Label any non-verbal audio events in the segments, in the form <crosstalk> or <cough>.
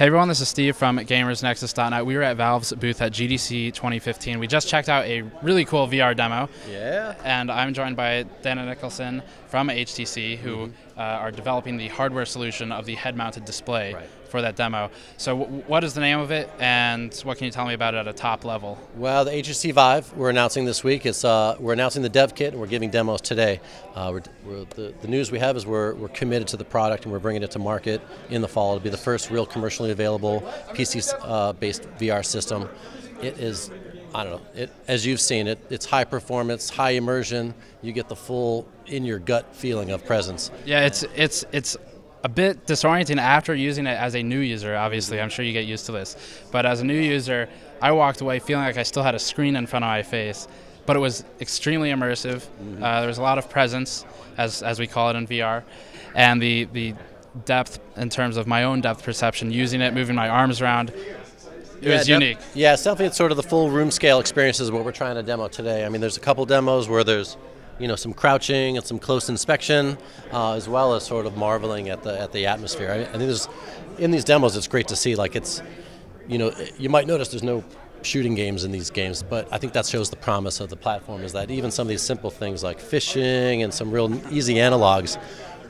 Hey everyone, this is Steve from GamersNexus.net. We were at Valve's booth at GDC 2015. We just checked out a really cool VR demo. Yeah. And I'm joined by Dana Nicholson from HTC, who mm-hmm. uh, are developing the hardware solution of the head-mounted display right. For that demo. So, w- what is the name of it, and what can you tell me about it at a top level? Well, the HTC Vive we're announcing this week. It's uh, we're announcing the dev kit, and we're giving demos today. Uh, we're, we're, the, the news we have is we're, we're committed to the product, and we're bringing it to market in the fall. It'll be the first real commercially available PC-based uh, VR system. It is I don't know. It, as you've seen it, it's high performance, high immersion. You get the full in your gut feeling of presence. Yeah, it's it's it's a bit disorienting after using it as a new user. Obviously, I'm sure you get used to this, but as a new user, I walked away feeling like I still had a screen in front of my face. But it was extremely immersive. Mm-hmm. Uh, there was a lot of presence, as as we call it in VR, and the the depth in terms of my own depth perception, using it, moving my arms around, it yeah, was unique. yeah, it's definitely it's sort of the full room scale experience is what we're trying to demo today. I mean, there's a couple demos where there's you know some crouching and some close inspection, uh, as well as sort of marveling at the at the atmosphere. I, I think there's in these demos, it's great to see. Like it's, you know, you might notice there's no shooting games in these games, but I think that shows the promise of the platform is that even some of these simple things like fishing and some real easy analogs,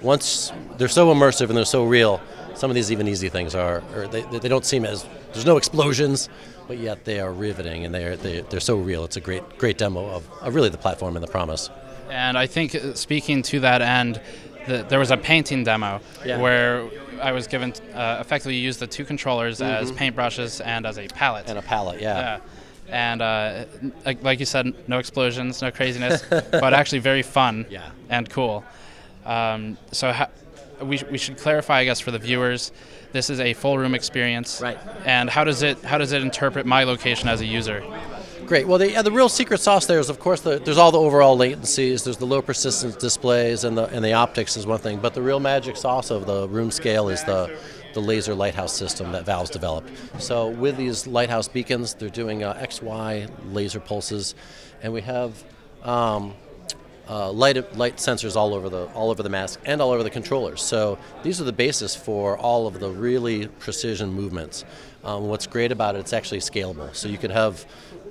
once they're so immersive and they're so real, some of these even easy things are, or they, they don't seem as there's no explosions, but yet they are riveting and they're they, are they are so real. It's a great great demo of, of really the platform and the promise. And I think uh, speaking to that end, the, there was a painting demo yeah. where I was given uh, effectively use the two controllers mm-hmm. as paintbrushes and as a palette. And a palette, yeah. yeah. And uh, like you said, no explosions, no craziness, <laughs> but actually very fun yeah. and cool. Um, so ha- we, we should clarify, I guess, for the viewers, this is a full room experience. Right. And how does it how does it interpret my location as a user? Great. Well, the, the real secret sauce there is, of course, the, there's all the overall latencies. There's the low persistence displays and the and the optics is one thing, but the real magic sauce of the room scale is the the laser lighthouse system that Valve's developed. So with these lighthouse beacons, they're doing uh, XY laser pulses, and we have. Um, uh, light light sensors all over the all over the mask and all over the controllers. So these are the basis for all of the really precision movements. Um, what's great about it, it's actually scalable. So you could have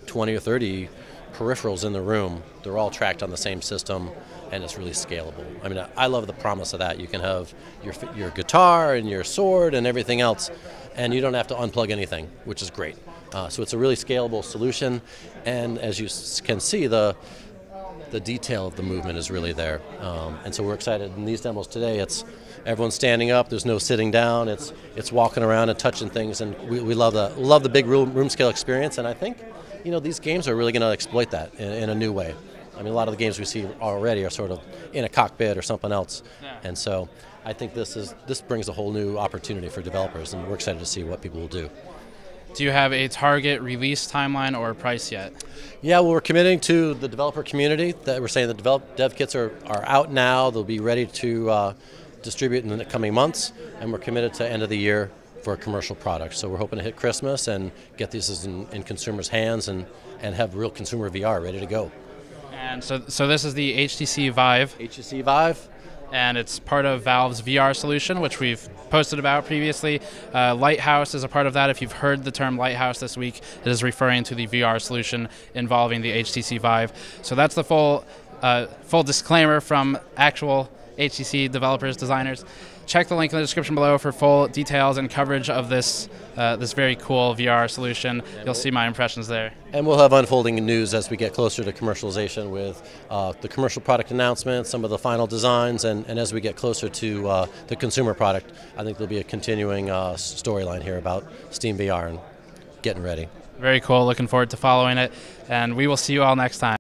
20 or 30 peripherals in the room. They're all tracked on the same system, and it's really scalable. I mean, I love the promise of that. You can have your your guitar and your sword and everything else, and you don't have to unplug anything, which is great. Uh, so it's a really scalable solution, and as you can see, the the detail of the movement is really there. Um, and so we're excited. In these demos today, it's everyone's standing up. There's no sitting down. It's it's walking around and touching things, and we, we love the love the big room, room scale experience. And I think, you know, these games are really going to exploit that in, in, a new way. I mean, a lot of the games we see already are sort of in a cockpit or something else, yeah. and so I think this is this brings a whole new opportunity for developers, and we're excited to see what people will do. Do you have a target release timeline or a price yet? Yeah, well, we're committing to the developer community. That we're saying the develop, dev kits are, are out now. They'll be ready to uh, distribute in the coming months, and we're committed to end of the year for a commercial product. So we're hoping to hit Christmas and get these in, in consumers' hands and, and have real consumer VR ready to go. And so, so this is the HTC Vive. HTC Vive and it's part of Valve's VR solution, which we've posted about previously. Uh, Lighthouse is a part of that. If you've heard the term Lighthouse this week, it is referring to the VR solution involving the HTC Vive. So that's the full uh, full disclaimer from actual HTC developers, designers check the link in the description below for full details and coverage of this uh, this very cool VR solution. You'll see my impressions there. And we'll have unfolding news as we get closer to commercialization with uh, the commercial product announcements, some of the final designs, and, and as we get closer to uh, the consumer product, I think there'll be a continuing uh, storyline here about Steam VR and getting ready. Very cool. Looking forward to following it, and we will see you all next time.